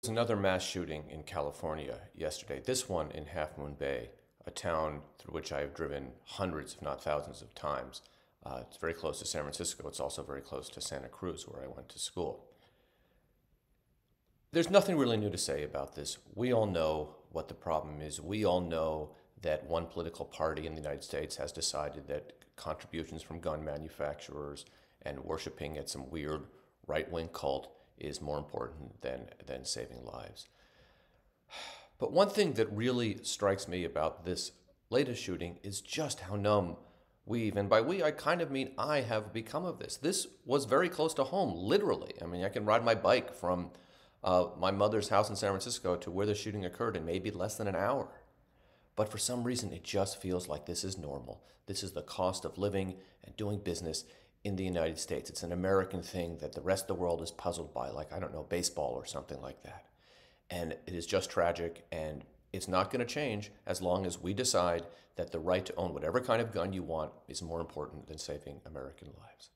was another mass shooting in California yesterday, this one in Half Moon Bay, a town through which I have driven hundreds, if not thousands, of times. Uh, it's very close to San Francisco. It's also very close to Santa Cruz, where I went to school. There's nothing really new to say about this. We all know what the problem is. We all know that one political party in the United States has decided that contributions from gun manufacturers and worshiping at some weird right wing cult is more important than, than saving lives. But one thing that really strikes me about this latest shooting is just how numb we, and by we, I kind of mean I have become of this. This was very close to home, literally. I mean, I can ride my bike from uh, my mother's house in San Francisco to where the shooting occurred in maybe less than an hour. But for some reason, it just feels like this is normal. This is the cost of living and doing business in the United States. It's an American thing that the rest of the world is puzzled by, like, I don't know, baseball or something like that. And it is just tragic, and it's not going to change as long as we decide that the right to own whatever kind of gun you want is more important than saving American lives.